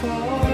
fall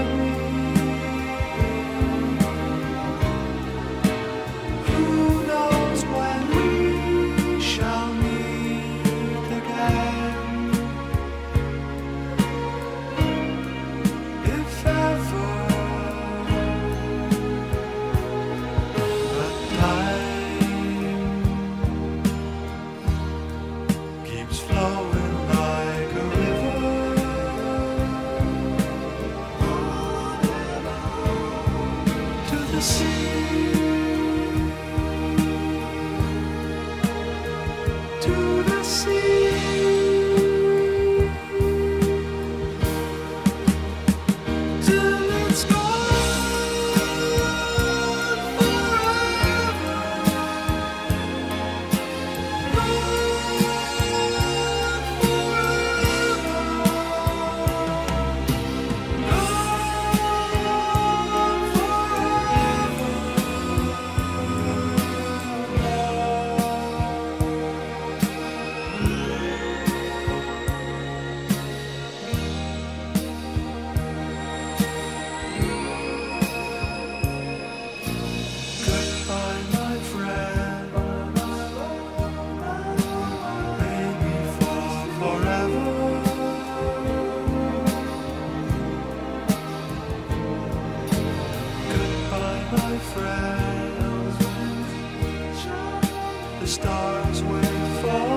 stars would fall.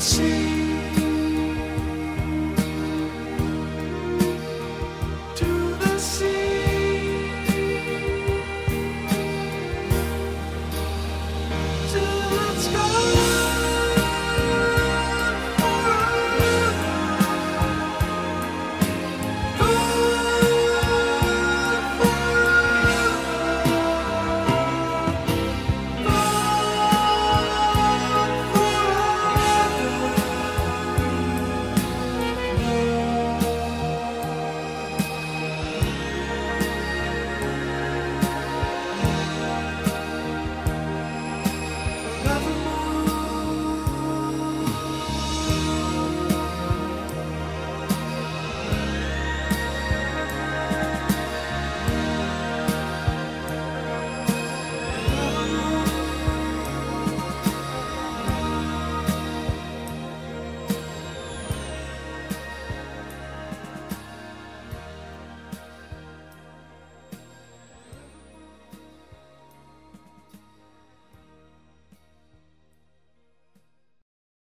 see. To the sea.